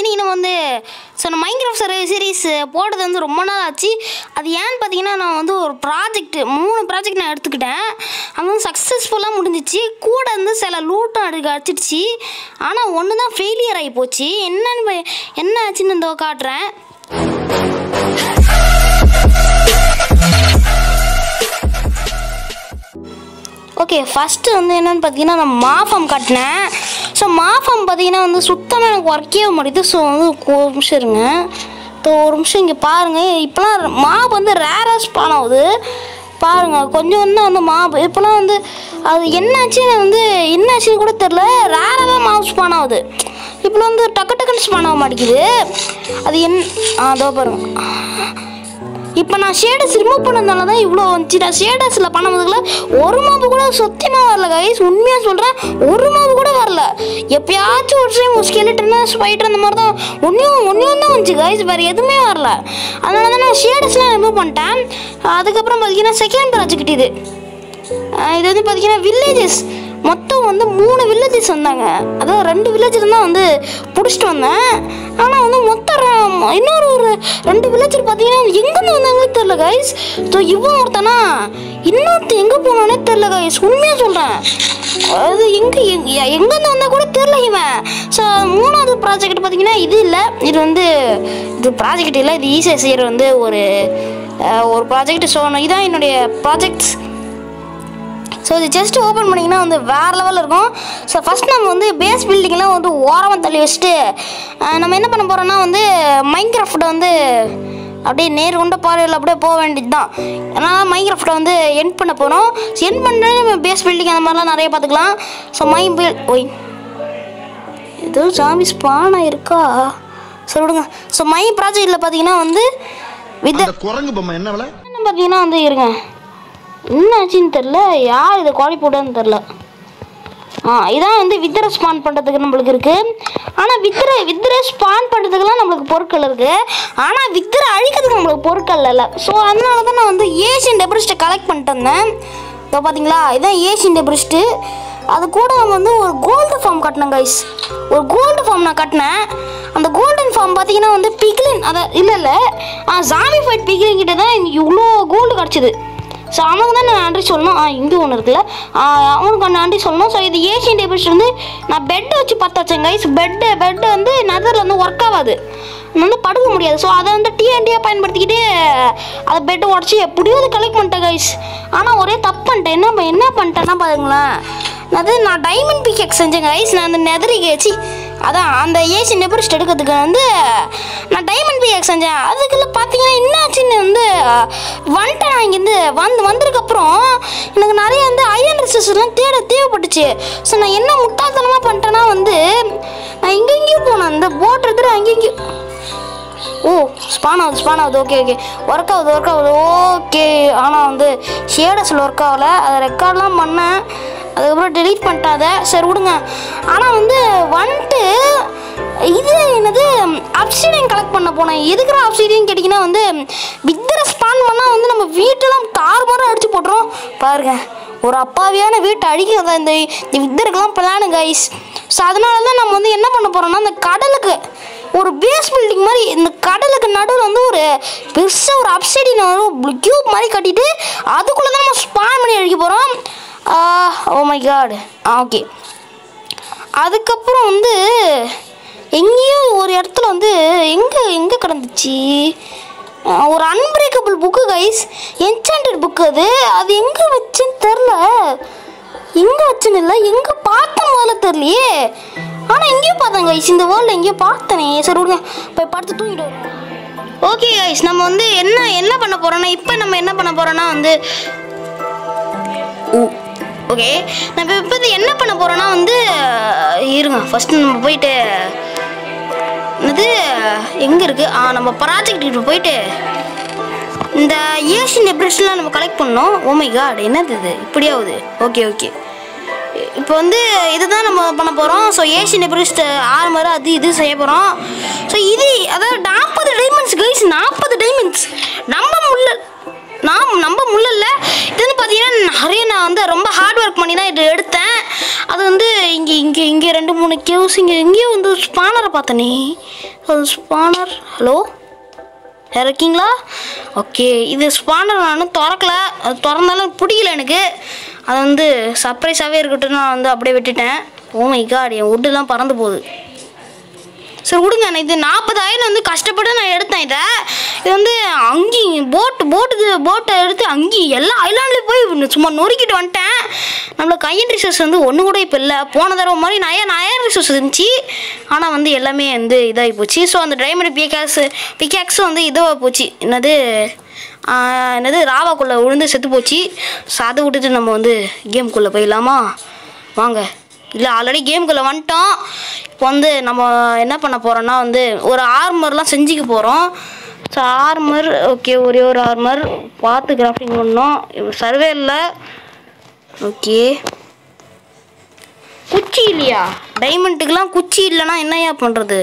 இன்னைக்கு வந்து ஸோ நான் மைக்ரோஃப் சீரீஸ் போட்டது வந்து ரொம்ப நாள் ஆச்சு. அது ஏன்னு பார்த்தீங்கன்னா நான் வந்து ஒரு ப்ராஜெக்ட்டு மூணு ப்ராஜெக்ட் நான் எடுத்துக்கிட்டேன். அது வந்து சக்ஸஸ்ஃபுல்லாக முடிஞ்சிச்சு. கூட வந்து சில லூட்டும் அடுக்கு அடிச்சிடுச்சு. ஆனால் ஒன்று தான் ஃபெயிலியர் ஆகி போச்சு. என்னன்னு என்ன ஆச்சுன்னு இந்த காட்டுறேன். ஓகே ஃபஸ்ட்டு வந்து என்னென்னு பார்த்தீங்கன்னா நான் மாஃபம் கட்டினேன். ஸோ மாஃபம் பார்த்தீங்கன்னா வந்து சுத்தமாக எனக்கு ஒர்க்கே மாட்டேது ஸோ வந்து ஒரு நிமிஷம் இருங்க. இப்போ ஒரு நிமிஷம் இங்கே பாருங்கள் இப்போலாம் மாப் வந்து ரேராக ஸ்பான் ஆகுது. பாருங்கள் கொஞ்சம் தான் வந்து மாப் இப்போலாம் வந்து அது என்னாச்சுன்னு வந்து என்னாச்சுன்னு கூட தெரில ரேராக தான் மாப் ஸ்பான் ஆகுது. இப்போ வந்து டக்கு டக்குன்னு ஸ்பான் ஆக மாட்டேங்குது. அது என் அதோ பாருங்க. இப்போ நான் ஷேடஸ் ரிமூவ் பண்ணதுனால தான் இவ்வளோ வந்துச்சு. நான் ஷேடஸில் பண்ணும்போதுல ஒரு மாப்பு கூட சுத்தமாக வரல கைஸ் உண்மையாக சொல்கிறேன் ஒரு மாப்பு கூட வரல. எப்பயாச்சும் ஒரு டைம் ஸ்கெலிட்டன் ஸ்பைட்டர் அந்த மாதிரி தான் ஒன்றையும் ஒன்றையும் தான் வந்துச்சு கைஸ் வேறு எதுவுமே வரல. அதனால தான் நான் ஷேடஸ்லாம் ரிமூவ் பண்ணிட்டேன். அதுக்கப்புறம் பார்த்தீங்கன்னா செகண்ட் ப்ராஜெக்ட் இது இது வந்து பார்த்தீங்கன்னா வில்லேஜஸ் மொத்தம் வந்து மூணு வில்லேஜஸ் வந்தாங்க அதாவது ரெண்டு வில்லேஜஸ் தான் வந்து பிடிச்சிட்டு வந்தேன். ஆனால் வந்து மொத்தம் இன்னொரு ஒரு ரெண்டு வில்லேஜர் பார்த்தீங்கன்னா எங்கேருந்து வந்தாங்களே தெரில கைஸ் ஸோ இவன் ஒருத்தனா இன்னொருத்தன் எங்கே போனானே தெரில கைஸ் உண்மையாக சொல்கிறேன் அது எங்கே எங்கேருந்து வந்தால் கூட தெரில இவன். ஸோ மூணாவது ப்ராஜெக்ட் பார்த்தீங்கன்னா இது இல்லை. இது வந்து இது ப்ராஜெக்ட் இல்லை. இது ஈஸியாக செய்கிற வந்து ஒரு ஒரு ப்ராஜெக்ட் ஸோ இதான் என்னுடைய ப்ராஜெக்ட்ஸ் ஸோ இது ஜஸ்ட் ஓப்பன் பண்ணிங்கன்னா வந்து வேறு லெவலில் இருக்கும். ஸோ ஃபஸ்ட் நம்ம வந்து பேஸ் பில்டிங்லாம் வந்து ஓரமாக தள்ளி வச்சுட்டு நம்ம என்ன பண்ண போகிறோம்னா வந்து மைக்ராஃப்ட்டை வந்து அப்படியே நேர் கொண்ட பார்வையில் அப்படியே போக வேண்டியது தான் ஏன்னா மைக்ராஃப்ட்டை வந்து எண்ட் பண்ண போகிறோம் எண்ட் பண்ணி நம்ம பேஸ் பில்டிங் அந்த மாதிரிலாம் நிறைய பார்த்துக்கலாம். ஸோ மை பில் ஒய் ஏதோ சாமி ஸ்பானாக இருக்கா சரி விடுங்க. ஸோ மை ப்ராஜெக்டில் பார்த்தீங்கன்னா வந்து வித் குரங்கு பொம்மை என்ன பார்த்தீங்கன்னா வந்து இருங்க. என்ன ஆச்சுன்னு தெரில யார் இதை குழி போட்டான்னு தெரில ஆ இதான் வந்து வித்தரை ஸ்பான் பண்ணுறதுக்கு நம்மளுக்கு இருக்குது ஆனால் வித்தரை வித்தரை ஸ்பான் பண்ணுறதுக்குலாம் நம்மளுக்கு பொருட்கள் இருக்குது ஆனால் வித்தரை அழிக்கிறதுக்கு நம்மளுக்கு பொருட்கள் இல்லை. ஸோ அதனால தான் நான் வந்து ஏஷியன் டெபிரிஸ்ட்டை கலெக்ட் பண்ணிட்டு வந்தேன். இப்போ பார்த்தீங்களா இதான் ஏஷியன் டெபிரிஸ்ட்டு அது கூட நம்ம வந்து ஒரு கோல்டு ஃபார்ம் கட்டினேன் கைஸ் ஒரு கோல்டு ஃபார்ம் நான் கட்டினேன். அந்த கோல்டன் ஃபார்ம் பார்த்தீங்கன்னா வந்து பிக்லின் அதை இல்லை இல்லை. ஜாமி ஃபைட் பிக்லின் கிட்ட தான் இவ்வளோ கோல்டு கிடச்சிது. ஸோ அவனுக்கு தான் நான் நன்றி சொல்லணும். ஆ இங்கே ஒன்று இருக்குல்ல. அவனுக்கு நான் நன்றி சொல்லணும். ஸோ இது ஏஷியன் டேபிள்ஸ் வந்து நான் பெட்டு வச்சு பார்த்து வச்சேன் கைஸ் பெட்டு பெட்டு வந்து நதரில் வந்து ஒர்க் ஆகாது. வந்து படுக்க முடியாது. ஸோ அதை வந்து டிஎன்டியாக பயன்படுத்திக்கிட்டு அதை பெட்டை உடச்சி எப்படியோ அதை கலெக்ட் பண்ணிட்டேன் கைஸ் ஆனால் ஒரே தப்பு பண்ணிட்டேன். என்ன என்ன பண்ணிட்டேன்னா பாருங்களேன். அது நான் டைமண்ட் பிகெக் செஞ்சேன் கைஸ் நான் அந்த நெதரி கேச்சு அதான் அந்த ஏசி நெபரிஸ்ட் எடுக்கிறதுக்கு வந்து நான் டைமண்ட் பிஎக்ஸ் செஞ்சேன். அதுக்குள்ள பார்த்தீங்கன்னா என்னாச்சுன்னு வந்து வந்துட்டேன் நான் இங்கேருந்து வந்து வந்ததுக்கப்புறம் எனக்கு நிறைய வந்து ஐஎன் ரிசோர்ஸ்லாம் தேட தேவைப்பட்டுச்சு. ஸோ நான் என்ன முட்டாள்தனமாக பண்ணிட்டேன்னா வந்து நான் இங்கெங்கேயும் போனேன். அந்த போட் எடுத்துகிட்டு அங்கெங்கேயும் ஓ ஸ்பான் ஆகுது ஸ்பான் ஆகுது. ஓகே ஓகே ஒர்க் ஆகுது ஒர்க் ஆகுது. ஓகே ஆனால் வந்து ஷேடஸில் ஒர்க் ஆகல. அதை ரெக்கார்ட்லாம் பண்ணேன். அதுக்கப்புறம் டெலீட் பண்ணிட்டாத. சரி விடுங்க. ஆனால் வந்து வந்துட்டு இது என்னது அப்சீடியம் கலெக்ட் பண்ண போனேன். எதுக்குற அப்சீடியம் கேட்டிங்கன்னா வந்து வித்தரை ஸ்பான் பண்ணால் வந்து நம்ம வீட்டெல்லாம் தாறுமாறாக அடித்து போட்டுரும். பாருங்க ஒரு அப்பாவியான வீட்டை அழிக்கிறதா இந்த இந்த வித்தருக்கெல்லாம் பிளானு கைஸ் ஸோ அதனால தான் நம்ம வந்து என்ன பண்ண போகிறோம்னா அந்த கடலுக்கு ஒரு பேஸ் பில்டிங் மாதிரி இந்த கடலுக்கு நடுவில் வந்து ஒரு பெருசாக ஒரு அப்சைடின் ஒரு க்யூப் மாதிரி கட்டிட்டு அதுக்குள்ளே தான் நம்ம ஸ்பான் பண்ணி அழிக்க போகிறோம் oh my god ah oh okay அதுக்கப்புறம் வந்து எங்கேயோ ஒரு இடத்துல வந்து எங்கே எங்கே கிடந்துச்சு? ஒரு unbreakable book guys enchanted book அது. அது எங்கே வச்சேன்னு தெரில எங்கே வச்சுன்னு இல்லை எங்கே பார்த்தேன் முதல்ல தெரியலையே. ஆனால் எங்கேயோ பார்த்தேன் கைஸ் இந்த வேர்ல்டில் எங்கேயோ பார்த்தனே. சரி விடுங்க. போய் படுத்து தூங்கிட்டு ஓகே கைஸ் நம்ம வந்து என்ன என்ன பண்ண போகிறோன்னா இப்போ நம்ம என்ன பண்ண போகிறோன்னா வந்து ஓகே நம்ம இப்போ இது என்ன பண்ண போகிறோன்னா வந்து இருங்க. ஃபஸ்ட்டு நம்ம போயிட்டு இது எங்கே இருக்குது ஆ நம்ம ப்ராஜெக்ட் இப்போ போயிட்டு இந்த ஏஷியன் எப்ரிஷன்லாம் நம்ம கலெக்ட் பண்ணோம். Oh ஓமை காட் என்னது இது? இப்படியாவது? ஓகே ஓகே இப்போ வந்து இதுதான் நம்ம பண்ண போகிறோம் ஸோ ஏஷியன் எப்ரிஸ்ட் ஆர்மர் அது இது செய்ய போகிறோம் ஸோ இது அதாவது நாற்பது டைமண்ட்ஸ் கைஸ் நாற்பது டைமண்ட்ஸ் நம்ம முள்ள நான் நம்ப முடியல இது வந்து பார்த்தீங்கன்னா நிறைய நான் வந்து ரொம்ப ஹார்ட் ஒர்க் பண்ணி தான் இது எடுத்தேன். அது வந்து இங்கே இங்கே இங்கே ரெண்டு மூணு கேவ்ஸ் இங்கே எங்கேயோ வந்து ஸ்பானரை பார்த்தனே. அது ஸ்பானர் ஹலோ யார் இருக்கீங்களா? ஓகே இது ஸ்பானர் நான் திறக்கல. அது திறந்தாலும் பிடிக்கல எனக்கு. அது வந்து சர்ப்ரைஸாகவே இருக்கட்டும் நான் வந்து அப்படியே விட்டுட்டேன். ஓ மை காட் என் உட்டுலாம் பறந்து போகுது. சரி விடுங்க நான் இது நாற்பதாயிரம் வந்து கஷ்டப்பட்டு நான் எடுத்தேன் இதை. இது வந்து அங்கேயும் போட்டு போட்டு போட்டை எடுத்து அங்கேயும் எல்லா ஐலாண்ட்லேயும் போய் சும்மா நொறுக்கிட்டு வந்துட்டேன். நம்மளுக்கு கையன் ரிசோர்ஸ் வந்து ஒன்று கூட இப்போ இல்லை. போன தடவை மாதிரி நிறைய நிறைய ரிசோர்ஸ் இருந்துச்சு? ஆனால் வந்து எல்லாமே வந்து இதாகி போச்சு. ஸோ அந்த டைமண்ட் பிகேக்ஸ் பிகேக்ஸும் வந்து இதுவாக போச்சு. என்னது? என்னது? ராவாக்குள்ளே விழுந்து செத்து போச்சு. ஸோ அதை விட்டுட்டு நம்ம வந்து கேம்குள்ளே போயிடலாமா? வாங்க. இல்லை ஆல்ரெடி கேமுக்குள்ளே வந்துட்டோம். இப்போ வந்து நம்ம என்ன பண்ண போகிறோன்னா வந்து ஒரு ஆர்மர்லாம் செஞ்சுக்க போகிறோம் ஸோ ஆர்மர் ஓகே ஒரே ஒரு ஆர்மர் பார்த்து கிராஃப்டிங் பண்ணோம். சர்வே இல்லை. ஓகே குச்சி இல்லையா? டைமண்ட்டுக்கெலாம் குச்சி இல்லைன்னா என்னையா பண்ணுறது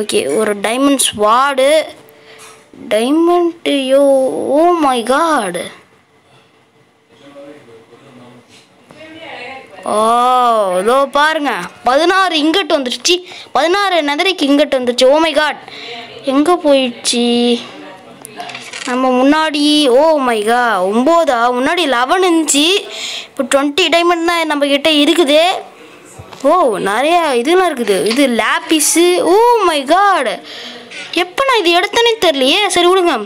ஓகே ஒரு diamonds sword diamond yo oh my god oh இதோ பாருங்க. பதினாறு இங்கட் வந்துருச்சு பதினாறு நதிரைக்கு இங்கட் வந்துருச்சு ஓ oh மை காட் எங்கே போயிடுச்சு? நம்ம முன்னாடி ஓ மை கா ஒம்போதா? முன்னாடி லெவன் இருந்துச்சு. இப்போ டுவெண்ட்டி டைமண்ட் தான் நம்மக்கிட்ட இருக்குது. ஓ நிறையா இதெல்லாம் இருக்குது. இது லேப்பிஸு ஓ மை காடு எப்போ நான் இது எடுத்தேனே தெரியலையே. சரி விடுங்க.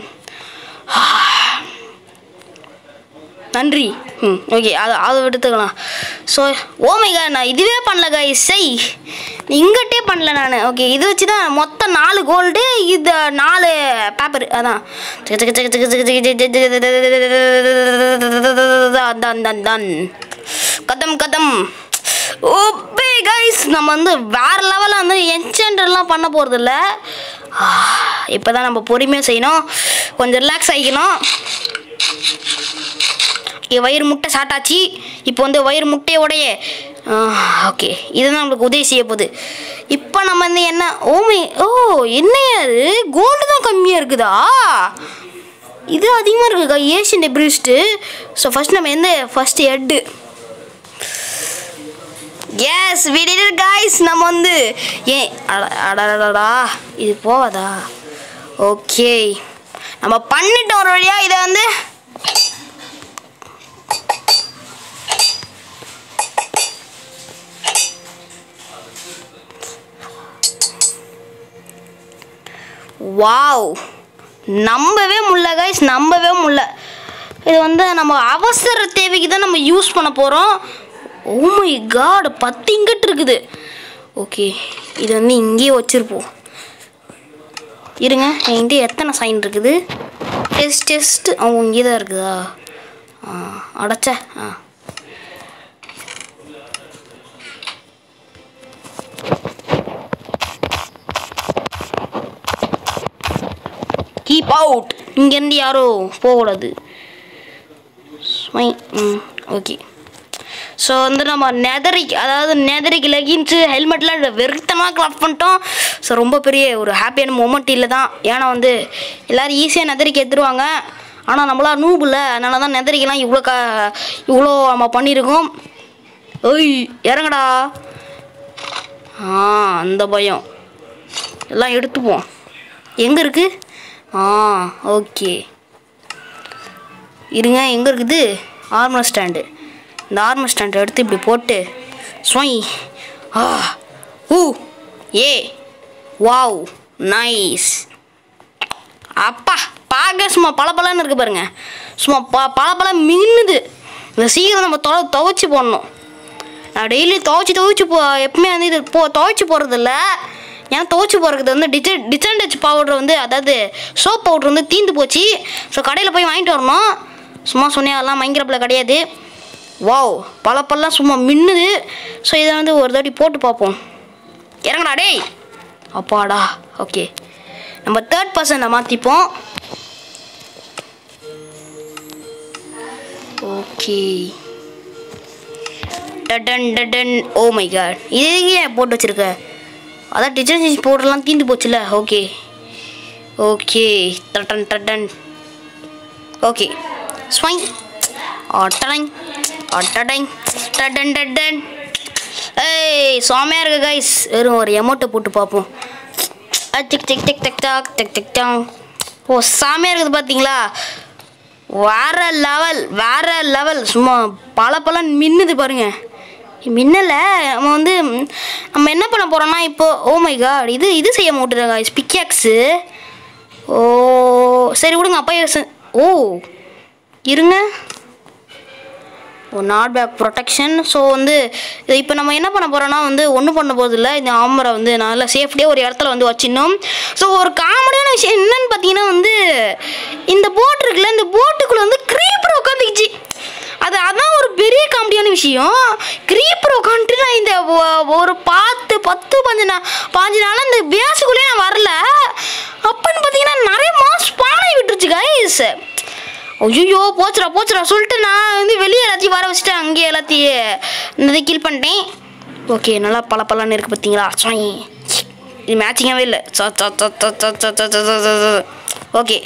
நன்றி ம் ஓகே அதை அதை எடுத்துக்கலாம் ஸோ ஓமைகா நான் இதுவே பண்ணல guys சை இங்கிட்டே பண்ணல நான் ஓகே இது வச்சு தான் மொத்தம் நாலு கோல்டு இது நாலு பேப்பர் அதான் அதான் கதம் கதம் ஓப்பே கைஸ் நம்ம வந்து வேறு லெவலில் வந்து என்சென்டர்லாம் பண்ண போகிறதில்ல இப்போ தான் நம்ம பொறுமையாக செய்யணும் கொஞ்சம் ரிலாக்ஸ் ஆகிக்கணும் வயிறு முட்டை சாட்டாச்சு இப்போ வந்து வயிறு முட்டையோடைய ஓகே இதுதான் நம்மளுக்கு உதவி செய்ய போகுது. இப்போ நம்ம வந்து என்ன ஓமே ஓ என்னையா அது கோல்டு தான் கம்மியாக இருக்குதா? இது அதிகமாக இருக்குக்கா ஏஷியன் டெப்ரிஸ்ட்டு ஸோ ஃபஸ்ட் நம்ம எந்த ஃபஸ்ட்டு ஹெட்டு எஸ் விடிடு காய்ஸ் நம்ம வந்து ஏன் அட அடடடா இது போவாதா ஓகே நம்ம பண்ணிட்டோம் ஒரு வழியாக இதை வந்து வாவ். நம்பவே முடியல கைஸ் நம்பவே முடியல. இது வந்து நம்ம அவசர தேவைக்கு தான் நம்ம யூஸ் பண்ண போகிறோம் ஓமை oh காடு பத்து இங்கிட்டு இருக்குது. ஓகே இது வந்து இங்கேயே வச்சுருப்போம். இருங்க என்கிட்ட எத்தனை சைன் இருக்குது? டெஸ்ட் டெஸ்ட் அவங்க இங்கே தான் இருக்குதா? ஆ அடைச்ச. ஆ. கீப் அவுட் இங்கேருந்து யாரும் போகக்கூடாது. ம் ஓகே ஸோ வந்து நம்ம நெதரிக் அதாவது நெதரிக் லெகின்ஸு ஹெல்மெட்லாம் வெறுத்தமாக கிளப் பண்ணிட்டோம். ஸோ ரொம்ப பெரிய ஒரு ஹாப்பியான மூமெண்ட் இல்லை தான். ஏன்னா வந்து எல்லோரும் ஈஸியாக நெதரிக் எடுத்துருவாங்க ஆனால் நம்மளா நூபில் அதனால தான் நெதரிக்கெல்லாம் இவ்வளோ க இவ்வளோ நம்ம பண்ணியிருக்கோம். ஓய் இறங்கடா. ஆ அந்த பயம். எல்லாம் எடுத்துப்போம். எங்கே இருக்குது ஆ ஓகே. இருங்க எங்கே இருக்குது? ஆர்மர் ஸ்டாண்டு இந்த ஆர்மர் ஸ்டாண்டை எடுத்து இப்படி போட்டு ஸ்வை ஆ ஊ ஏ வாவ் நைஸ். அப்பா பார்க்க சும்மா பளபளன்னு இருக்கு பாருங்க. சும்மா ப பளபள மின்னுது. இந்த சீக்கிரம் நம்ம தொலை துவைச்சி போடணும். நான் டெய்லி துவைச்சி துவைச்சி போ எப்பவுமே வந்து இது போ துவைச்சி போடுறதில்ல. ஏன்னா துவச்சி போகிறதுக்கு வந்து டிஜ டிசன்டேஜ் பவுடர் வந்து அதாவது சோப் பவுடர் வந்து தீந்து போச்சு. ஸோ கடையில் போய் வாங்கிட்டு வரணும். சும்மா சொன்னேன் அதெல்லாம் மைங்கிறப்பில் கிடையாது. வாவ் பழப்பெல்லாம் சும்மா மின்னுது. ஸோ இதை வந்து ஒரு தாட்டி போட்டு பார்ப்போம். இறங்கடா டேய். அப்பாடா. ஓகே நம்ம தேர்ட் பர்சனை மாற்றிப்போம் ஓகே டடன் டடன் ஓ மை காட் இது ஏன் போட்டு வச்சுருக்க? அதான் டிட்டர்ஜென்ட் போடுறலாம் தீந்து போச்சுல ஓகே ஓகே தட்டன் தட்டன் ஓகே ஸ்வைங் அட்டடைங் அட்டடைங் டடன் டடன் ஏய் சாமியாக இருக்கு கைஸ் வெறும் ஒரு எமௌண்ட்டை போட்டு பார்ப்போம். Tick tick tick tick tock tick tick Tang ஓ சாமியாக இருக்குது பார்த்தீங்களா? வேற லெவல் வேற லெவல் சும்மா பல பல மின்னுது பாருங்கள் மின்னலை நம்ம வந்து நம்ம என்ன பண்ண போகிறோன்னா இப்போ ஓ மை காட் இது இது செய்ய மாட்டுறாங்க பிக்காக்ஸு ஓ சரி விடுங்க அப்பா ஓ இருங்க. Oh not back protection so வந்து இப்போ நம்ம என்ன பண்ண போகிறோம்னா வந்து ஒன்றும் பண்ண போதில்ல இந்த ஆமரை வந்து நல்லா சேஃப்டியாக ஒரு இடத்துல வந்து வச்சிடணும். ஸோ ஒரு காமெடியான விஷயம் என்னன்னு பார்த்தீங்கன்னா வந்து இந்த போட் இருக்குல்ல இந்த போட்டுக்குள்ளே வந்து க்ரீப்பர் உட்காந்துக்கிச்சு அது அதான் ஒரு பெரிய காமெடியான விஷயம் கிரீப்பர் உட்காந்துட்டு நான் இந்த ஒரு பத்து பத்து பஞ்சு நான் பாஞ்சு நாள் அந்த பேஸுக்குள்ளேயே நான் வரல அப்பன்னு பார்த்தீங்கன்னா நிறைய மாஸ் பானை விட்டுருச்சு கைஸ் ஐயோ போச்சுடா போச்சுடா சொல்லிட்டு நான் வந்து வெளியே எல்லாத்தையும் வர வச்சுட்டேன் அங்கேயே எல்லாத்தையும் இந்த கில் பண்ணிட்டேன் ஓகே நல்லா பல பலன்னு இருக்குது பார்த்தீங்களா சாய் இது மேட்சிங்காகவே இல்லை ஓகே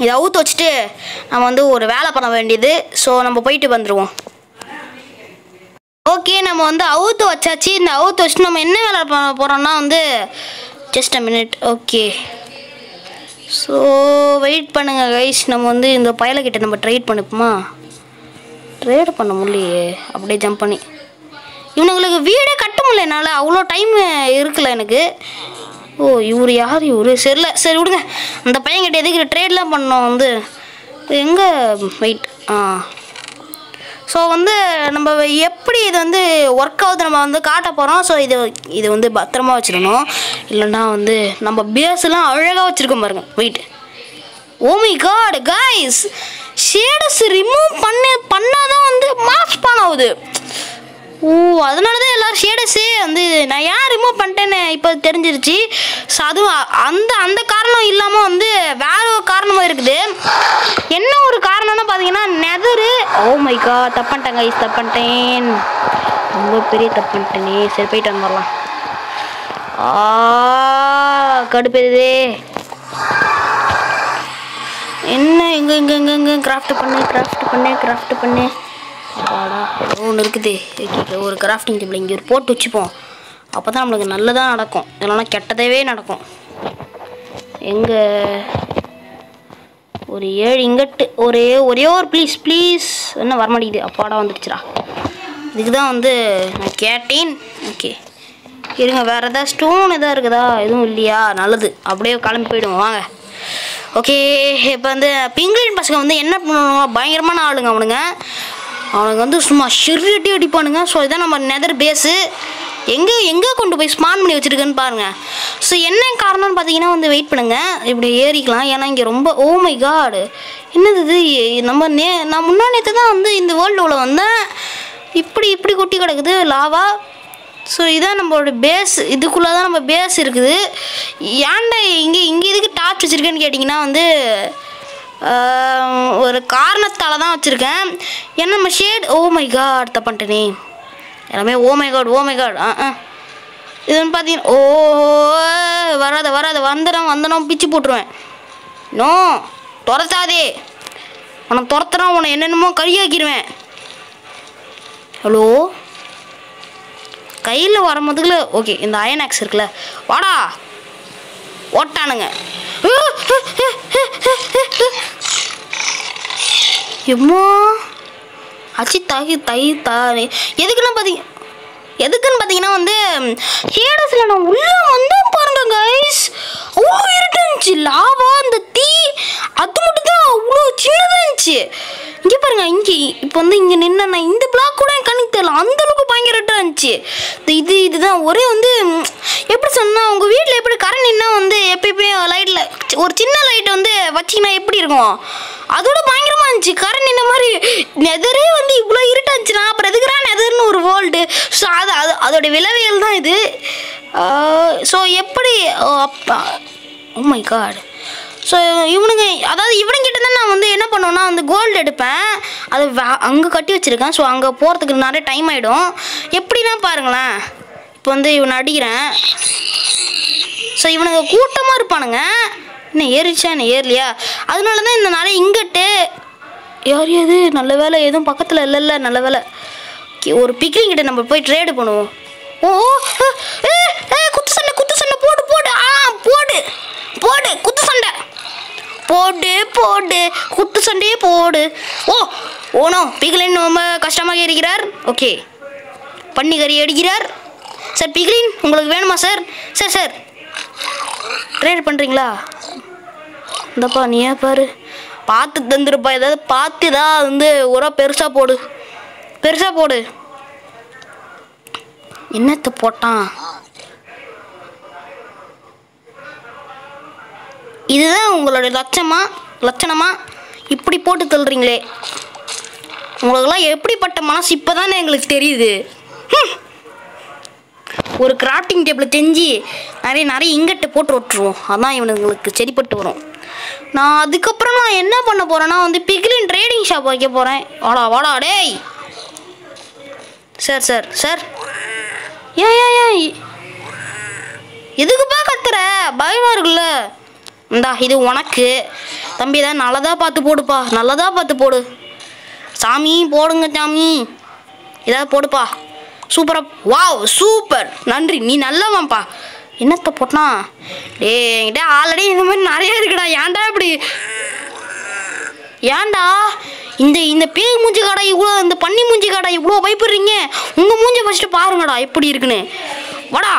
இதை அவுத்து வச்சுட்டு நம்ம வந்து ஒரு வேலை பண்ண வேண்டியது ஸோ நம்ம போயிட்டு வந்துடுவோம் ஓகே நம்ம வந்து அவுத்து வச்சாச்சு. இந்த அவுத்து வச்சுட்டு நம்ம என்ன வேலை பண்ண போகிறோம்னா வந்து just a minute okay so wait பண்ணுங்கள் கைஸ் நம்ம வந்து இந்த பயலக்கிட்ட நம்ம ட்ரேட் பண்ணிப்போமா? ட்ரேட் பண்ண முடியலையே. அப்படியே ஜம்ப் பண்ணி. இவனுங்களுக்கு வீடே கட்ட முடியல என்னால். அவ்வளோ டைம் இருக்குல்ல எனக்கு. ஓ இவர் யார்? இவர்? சரில சரி விடுங்க. அந்த பையன்கிட்ட எதுக்கு ட்ரேட்லாம் பண்ணோம் வந்து? எங்கே வெயிட் ஆ. ஸோ வந்து நம்ம எப்படி இது வந்து ஒர்க் ஆகுது நம்ம வந்து காட்ட போகிறோம் ஸோ இது இது வந்து பத்திரமா வச்சிடணும். இல்லைன்னா வந்து நம்ம பேஸ்லாம் அழகாக வச்சுருக்கோம் பாருங்க wait oh my god guys shaders remove பண்ண பண்ணாதான் வந்து மாஸ்க் பான் ஆகுது. ஓ அதனால தான் எல்லாரும் ஷேடஸே வந்து நான் ஏன் ரிமூவ் பண்ணிட்டேன்னு இப்போ தெரிஞ்சிருச்சு. ஸோ அதுவும் அந்த அந்த காரணம் இல்லாமல் வந்து வேற ஒரு காரணமும் இருக்குது என்ன ஒரு காரணம்னு பார்த்தீங்கன்னா நெதரு ஓ மை கா தப்பன்ட்டேன் கைஸ் தப்பன்ட்டேன். ரொம்ப பெரிய தப்பன்ட்டேனே சரி போயிட்டு வந்துடலாம் ஆ கடுப்பெதுதே என்ன இங்கே இங்கே எங்க எங்க? கிராஃப்ட் பண்ணு கிராஃப்ட் பண்ணு கிராஃப்ட் பண்ணு. அப்பாடா ஏதோ ஒன்று இருக்குது. ஒரு கிராஃப்டிங் டேபிள் இங்கே ஒரு போட்டு வச்சுப்போம். அப்போ தான் நம்மளுக்கு நல்லதாக நடக்கும். இல்லைன்னா கெட்டதாகவே நடக்கும். எங்கே ஒரு ஏழு இங்கட்டு ஒரே ஒரே ஒரு ப்ளீஸ் ப்ளீஸ் என்ன வரமாட்டேங்குது அப்பாடா வந்துடுச்சுடா. இதுக்கு தான் வந்து நான் கேட்டேன். ஓகே இருங்க வேறு எதாவது ஸ்டோன் எதாவது இருக்குதா? எதுவும் இல்லையா? நல்லது. அப்படியே கிளம்பி போயிடுவோம். வாங்க. ஓகே இப்போ வந்து பிங்குலின் பசங்க வந்து என்ன பண்ணுவாங்க பயங்கரமான ஆளுங்க அவனுங்க. அவனுங்க வந்து சும்மா ஷெர்ரிட்டி அடிப்பானுங்க. ஸோ இதான் நம்ம நெதர் பேஸு எங்கே எங்கே கொண்டு போய் ஸ்மான் பண்ணி வச்சுருக்குன்னு பாருங்கள் ஸோ என்ன காரணம்னு பார்த்தீங்கன்னா வந்து வெயிட் பண்ணுங்கள் இப்படி ஏறிக்கலாம். ஏன்னா இங்கே ரொம்ப ஓ மை காடு என்னது இது? நம்ம நே நான் முன்னா நேற்று தான் வந்து இந்த வேர்ல்டு வந்தேன். இப்படி இப்படி கொட்டி கிடக்குது லாவா ஸோ இதான் நம்மளோட பேஸ் இதுக்குள்ளே தான் நம்ம பேஸ் இருக்குது. ஏன்டா இங்கே இங்கே இதுக்கு டார்ச் வச்சுருக்கேன்னு கேட்டிங்கன்னா வந்து ஒரு காரணத்தால் தான் வச்சுருக்கேன். ஏன்னா நம்ம ஷேட் ஓ மை காட் தப்பன்ட்டனே எல்லாமே ஓமை கார்டு ஓமை கார்டு ஆ ஆ. இது வந்து பார்த்தீங்கன்னா ஓ வராத வராத வந்துடும் வந்துடும் பிச்சு போட்டுருவேன். நோ துரத்தாதே. உனக்கு துரத்துனா உன்னை என்னென்னமோ கறியாக்கிடுவேன் ஹலோ கையில் வரும்போதுக்குள்ள ஓகே இந்த அயனாக்ஸ் இருக்குல்ல வாடா. ஓட்டானுங்க. எம்மா அச்சி தாகி தை தானே எதுக்குன்னு பார்த்தீங்க எதுக்குன்னு பார்த்தீங்கன்னா வந்து ஹேடஸில் நான் உள்ளே வந்தேன் பாருங்க கைஸ் அவ்வளோ இருட்டுச்சு இருந்துச்சு. லாவா அந்த தீ அது மட்டும் தான் அவ்வளோ சின்னதாக இருந்துச்சு. இங்கே பாருங்க இங்கே இப்போ வந்து இங்கே நின்று நான் இந்த பிளாக் கூட என் கண்ணுக்கு தெரியல. அந்த அளவுக்கு பயங்கர இருந்துச்சு. இது இது இதுதான். ஒரே வந்து எப்படி சொன்னால் உங்கள் வீட்டில் எப்படி கரண்ட் நின்னா வந்து எப்பயுமே லைட்டில் ஒரு சின்ன லைட் வந்து வச்சிங்கன்னா எப்படி இருக்கும்? அதோட பயங்கரமாக இருந்துச்சு. கரண்ட் இந்த மாதிரி நெதரே வந்து இவ்வளோ இருட்டா இருந்துச்சுன்னா அப்புறம் எதுக்குறா நெதர்னு ஒரு வேர்ல்டு ஸோ அது அது அதோட விளைவியல் தான் இது. ஸோ எப்படி ஓ, அப்பா ஓ மை காட் ஸோ இவனுங்க அதாவது இவனுங்கிட்ட தான் நான் வந்து என்ன பண்ணுவேன்னா வந்து கோல்டு எடுப்பேன். அது அங்கே கட்டி வச்சுருக்கேன். ஸோ அங்கே போகிறதுக்கு நிறைய டைம் ஆகிடும் எப்படின்னா பாருங்களேன். இப்போ வந்து இவனை அடிக்கிறேன். ஸோ இவனுங்க கூட்டமாக இருப்பானுங்க. என்ன ஏறிச்சா என்ன ஏறலையா? அதனால தான் இந்த நிறைய இங்கட்டு யார் எது நல்ல வேலை எதுவும் பக்கத்தில் இல்லைல்ல நல்ல வேலை. ஒரு பிக்லிங் கிட்ட நம்ம போய் ட்ரேடு பண்ணுவோம். ஓ ஏ, குத்து சண்டை குத்து சண்டை போடு போடு. ஆ போடு போடு குத்து சண்டை. போடு போடு குத்து சண்டையே போடு. ஓ ஓனோ பிக்லின் ரொம்ப கஷ்டமாக இருக்கிறார். ஓகே. பன்னி கறி அடிக்கிறார். சார் பிக்லின் உங்களுக்கு வேணுமா சார்? சார் சார் ட்ரேட் பண்ணுறீங்களா இந்தப்பா நீ ஏன் பாரு? பார்த்து தந்துருப்பா. ஏதாவது பார்த்து தான் வந்து ஒரு பெருசாக போடு. பெருசாக போடு. என்னத்தை போட்டான்? இதுதான் உங்களோட லட்சமா? லட்சணமா? இப்படி போட்டு தள்ளுறீங்களே. உங்களுக்கெல்லாம் எப்படிப்பட்ட மனசு? இப்போ தானே எங்களுக்கு தெரியுது. ஒரு கிராஃப்டிங் டேபிள் தெஞ்சு நிறைய நிறைய இங்கட்டு போட்டு விட்டுருவோம். அதான் இவனுங்களுக்கு சரிப்பட்டு வரும். நான் அதுக்கப்புறம் நான் என்ன பண்ண போகிறேன்னா வந்து பிக்லின் ட்ரேடிங் ஷாப் வைக்க போகிறேன் வாடா வாடா டேய். Sir sir sir. ஏன் ஏன் ஏன்? எதுக்குப்பா கத்துற? பயமாக இருக்குல்ல. இந்தா இது உனக்கு. தம்பி தான் நல்லதாக பார்த்து போடுப்பா. நல்லதாக பார்த்து போடு. சாமி போடுங்க சாமி. ஏதாவது போடுப்பா. சூப்பரா வாவ் சூப்பர். நன்றி நீ நல்லவன்ப்பா. என்னத்த போட்டா டே என்கிட்ட ஆல்ரெடி இந்த மாதிரி நிறைய இருக்குடா. ஏன்டா இப்படி? ஏன்டா? இந்த இந்த பேய் மூஞ்சி கடை இவ்வளோ இந்த பன்னி மூஞ்சி கடை இவ்வளோ பயப்படுறீங்க? உங்கள் மூஞ்சி ஃபஸ்ட்டு பாருங்கடா எப்படி இருக்குன்னு. வாடா.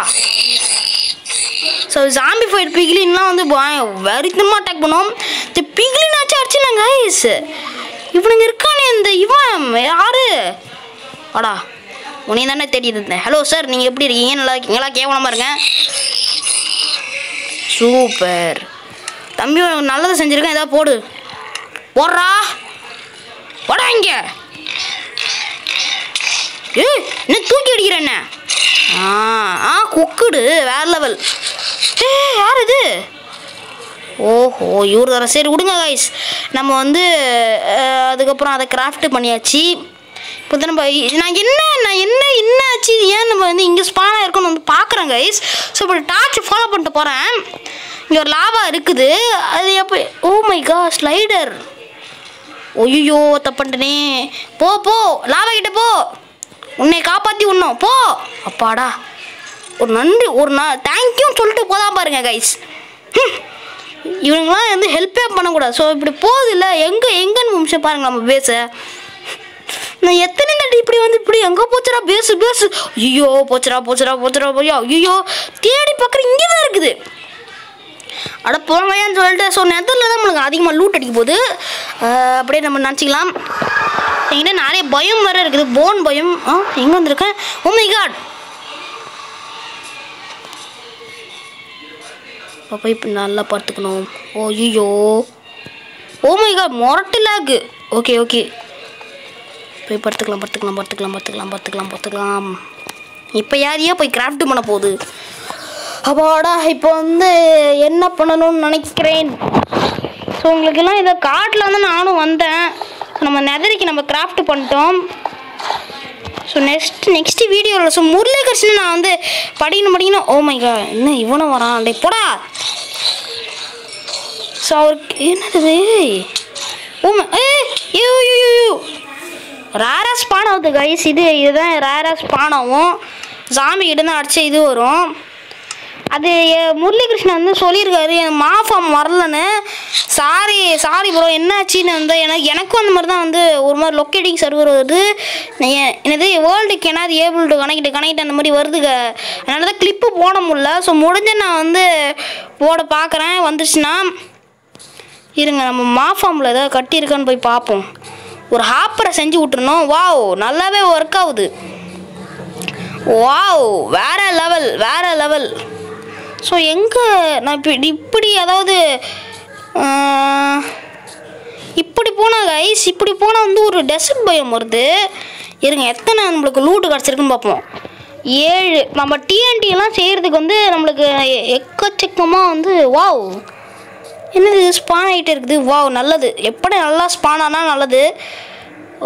ஸோ ஜாம்பி ஃபைட் பிகிலின்லாம் வந்து வருத்தமாக அட்டாக் பண்ணோம். இந்த பிகிலின் ஆச்சு அடிச்சுலாம் இவனுங்க இருக்கானே இந்த இவன் யாரு? வாடா. உன்னையும் தானே தேடிட்டு இருந்தேன். ஹலோ சார் நீங்கள் எப்படி இருக்கீங்க? நல்லா இருக்கீங்களா கேவலமாக இருங்க. சூப்பர் தம்பி உனக்கு நல்லது செஞ்சுருக்கேன். ஏதாவது போடு. போடுறா. போடா இங்கே. ஏ என்ன தூக்கி அடிக்கிற என்ன? ஆ ஆ குக்குடு. வேற லெவல் ஏ யார் இது? ஓஹோ இவர் தர சரி விடுங்க கைஸ் நம்ம வந்து அதுக்கப்புறம் அதை கிராஃப்ட் பண்ணியாச்சு. இப்போ தான் நம்ம நான் என்ன நான் என்ன என்ன ஆச்சு ஏன் நம்ம வந்து இங்கே ஸ்பானாக இருக்குன்னு வந்து பார்க்குறேன் கைஸ் ஸோ இப்போ டார்ச் ஃபாலோ பண்ணிட்டு போகிறேன் இங்கே ஒரு லாவா இருக்குது. அது எப்போ ஓ oh மை கா ஸ்லைடர் ஒய்யோ தப்பண்டனே போ போ லாவா கிட்ட போ. உன்னை காப்பாற்றி உண்ணும் போ. அப்பாடா. ஒரு நன்றி ஒரு நான் தேங்க்யூன்னு சொல்லிட்டு போதான் பாருங்க கைஸ் இவங்களாம் வந்து ஹெல்ப்பே பண்ணக்கூடாது. ஸோ இப்படி போகுது இல்லை எங்கே எங்கன்னு நிமிஷம் பாருங்க நம்ம பேச. நான் எத்தனை நாள் இப்படி வந்து இப்படி எங்கே போச்சுடா பேசு பேசு. ஐயோ போச்சுடா போச்சுடா போச்சுடா போய்யா ஐயோ தேடி பார்க்குற இங்கே தான் இருக்குது. அட போங்கயான்னு சொல்லிட்டு ஸோ நெதரில் தான் நம்மளுக்கு அதிகமாக லூட் அடிக்க போகுது. அப்படியே நம்ம நினச்சிக்கலாம். என்கிட்ட நிறைய பயம் வேறு இருக்குது. போன் பயம். ஆ எங்கே வந்திருக்கேன்? Oh ஓ மை காட் அப்போ இப்போ நல்லா பார்த்துக்கணும். ஓ ஐயோ ஓ மை காட் மொரட்டு லாகு ஓகே ஓகே போய் படுத்துக்கலாம் படுத்துக்கலாம் படுத்துக்கலாம் படுத்துக்கலாம் படுத்துக்கலாம் படுத்துக்கலாம். இப்போ யாரையோ போய் கிராஃப்ட் பண்ண போகுது? அப்பாடா இப்போ வந்து என்ன பண்ணணும்னு நினைக்கிறேன். ஸோ உங்களுக்கெல்லாம் இதை காட்டில் வந்து நானும் வந்தேன். நம்ம நெதரிக்கு நம்ம கிராஃப்ட் பண்ணிட்டோம். ஸோ நெக்ஸ்ட் நெக்ஸ்ட் வீடியோவில் ஸோ முரளிகிருஷ்ணன் நான் வந்து படிக்கணும் படிக்கணும். ஓ மை கா என்ன இவனும் வரான்? டே போடா. ஸோ அவருக்கு என்னது ஓ மை oh ஏய் ஐயோ ஐயோ ரேராக ஸ்பான் ஆகுது கைஸ் இது இதுதான் ரேராக ஸ்பான் ஆகும். சாமி கிட்ட தான் அடிச்ச இது வரும். அது முரளிகிருஷ்ணன் வந்து சொல்லியிருக்காரு என் மாஃபார்ம் வரலன்னு. சாரி சாரி ப்ரோ என்னாச்சுன்னு வந்து எனக்கு எனக்கும் அந்த மாதிரி தான் வந்து ஒரு மாதிரி லொக்கேட்டிங் சர்வர் வருது. எனது வேர்ல்டுக்கு என்னது ஏபிள் டு கனெக்ட் கனெக்ட் அந்த மாதிரி வருதுங்க அதனால தான் கிளிப்பு போட முடில ஸோ முடிஞ்ச நான் வந்து போட பார்க்குறேன் வந்துச்சுன்னா இருங்க நம்ம மாஃபார்மில் ஏதாவது கட்டியிருக்கான்னு போய் பார்ப்போம் ஒரு ஹாப்பரை செஞ்சு விட்டுருணும் வாவ் நல்லாவே ஒர்க் ஆகுது. வாவ் வேற லெவல் வேற லெவல் ஸோ எங்கே நான் இப்படி இப்படி அதாவது இப்படி போனால் கைஸ் இப்படி போனால் வந்து ஒரு டெசர்ட் பயம் வருது. இருங்க எத்தனை நம்மளுக்கு லூட்டு கிடச்சிருக்குன்னு பார்ப்போம். ஏழு நம்ம டிஎன்டி எல்லாம் செய்கிறதுக்கு வந்து நம்மளுக்கு எ- எக்கச்சக்கமாக வந்து வாவ். என்னது ஸ்பான் ஆகிட்டே இருக்குது. வாவ் நல்லது. எப்படி நல்லா ஸ்பான் ஆனால் நல்லது?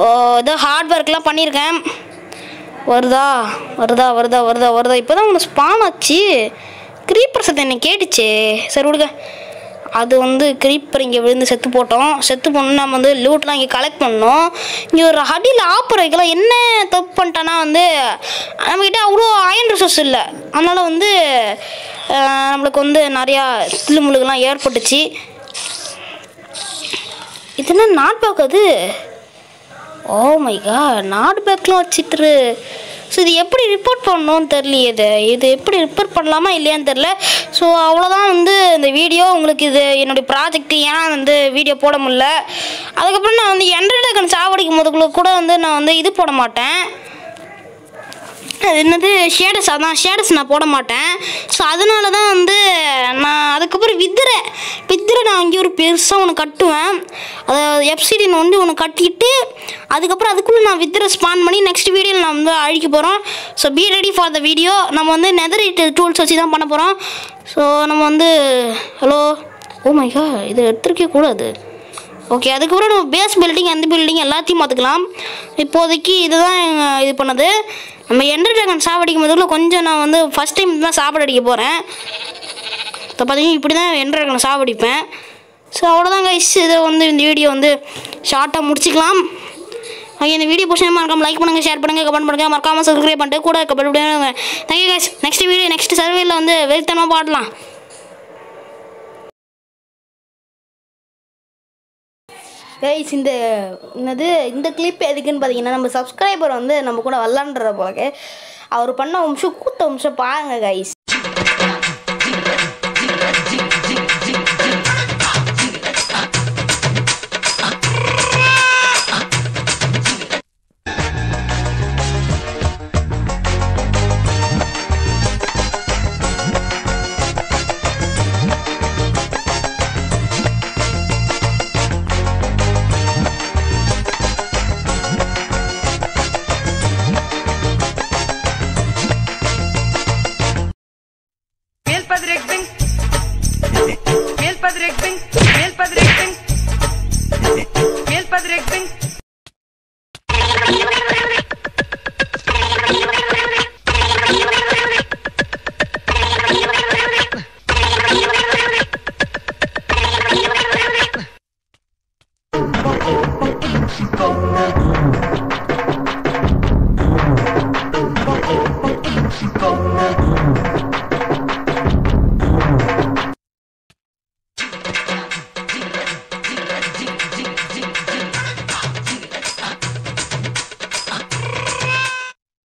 ஓ, ஏதோ ஹார்ட் ஒர்க்லாம் பண்ணியிருக்கேன் வருதா? வருதா வருதா வருதா வருதா. இப்போ தான் உனக்கு ஸ்பான் ஆச்சு. க்ரீப்பர் சத்தம் என்னை கேட்டுச்சே. சரி விடுங்க. அது வந்து கிரீப்பர் இங்கே விழுந்து செத்து போட்டோம். செத்து போனோம் நம்ம வந்து லூட்லாம் இங்கே கலெக்ட் பண்ணோம் இங்கே ஒரு அடியில் ஆப்பர் வைக்கலாம் என்ன தப்பு பண்ணிட்டோன்னா வந்து நம்மக்கிட்ட அவ்வளோ அயன் ரிசோர்ஸ் இல்லை. அதனால் வந்து நம்மளுக்கு வந்து நிறையா தில்லுமுழுகெல்லாம் ஏற்பட்டுச்சு. இது என்ன நாட் பேக் அது? Oh ஓ மை காட் நாட் பேக்லாம் வச்சிட்டு ஸோ இது எப்படி ரிப்போர்ட் பண்ணணும்னு தெரியலையே இது. இது எப்படி ரிப்போர்ட் பண்ணலாமா இல்லையான்னு தெரில ஸோ அவ்வளோதான் வந்து இந்த வீடியோ உங்களுக்கு இது என்னுடைய ப்ராஜெக்ட் ஏன் வந்து வீடியோ போட முடியல. அதுக்கப்புறம் நான் வந்து என்டர்டைன் சாவடிக்கும் போதுக்குள்ள கூட வந்து நான் வந்து இது போட மாட்டேன். அது என்னது ஷேடஸ் அதான் ஷேடஸ் நான் போட மாட்டேன். ஸோ அதனால தான் வந்து நான் அதுக்கப்புறம் வித்துரை வித்துரை நான் அங்கே ஒரு பெருசாக ஒன்று கட்டுவேன். அதை எப்சிடின் வந்து ஒன்று கட்டிட்டு அதுக்கப்புறம் அதுக்குள்ளே நான் வித்துரை ஸ்பான் பண்ணி நெக்ஸ்ட் வீடியோவில் நான் வந்து அழிக்க போகிறோம் so be ready for the video நம்ம வந்து நெதரைட் டூல்ஸ் வச்சு தான் பண்ண போகிறோம் ஸோ நம்ம வந்து ஹலோ ஓ oh மைகா இது எடுத்துருக்கே கூடாது. ஓகே அதுக்கப்புறம் நம்ம பேஸ் பில்டிங் அந்த பில்டிங் எல்லாத்தையும் பார்த்துக்கலாம். இப்போதைக்கு இதுதான் இது பண்ணது. நம்ம எண்டர் ட்ராகன் சாப்பிடிக்கும் போதுல கொஞ்சம் நான் வந்து ஃபஸ்ட் டைம் தான் சாப்பாடு அடிக்க போகிறேன் இப்போ பார்த்தீங்கன்னா இப்படி தான் எண்டர் ட்ராகனை ஸோ அவ்வளோதான் கைஸ் இதை வந்து இந்த வீடியோ வந்து ஷார்ட்டாக முடிச்சுக்கலாம். ஓகே இந்த வீடியோ பிடிச்சா மறக்காம லைக் பண்ணுங்கள் ஷேர் பண்ணுங்கள் கமெண்ட் பண்ணுங்கள் மறக்காமல் சப்ஸ்கிரைப் பண்ணிட்டு கூட comment thank you guys next video next சர்வேல வந்து வெறித்தனமாக பாடலாம். கைஸ் இந்த என்னது இந்த கிளிப் எதுக்குன்னு பார்த்தீங்கன்னா நம்ம சப்ஸ்கிரைபர் வந்து நம்ம கூட வரலான்ற போக அவர் பண்ண நிமிஷம் கூத்த வம்சம் பாருங்க கைஸ் Patrick.